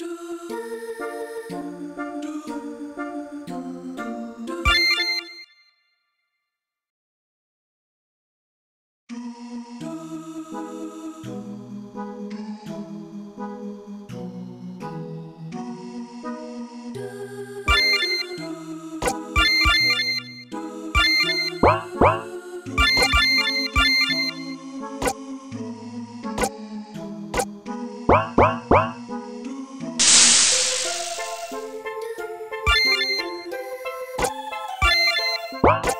do. you